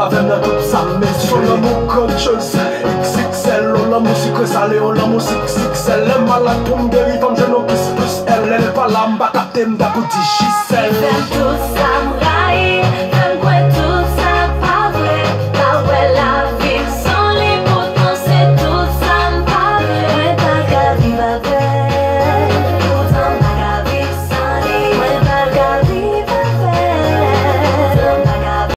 Mavem nan tout sa mes Yon nan mou XXL Yon nan mou sikre sale Yon nan mou sik Le malak pou mderi Fem jenon pis plus el El pa kapte mda pou jisel Fem tout sa mou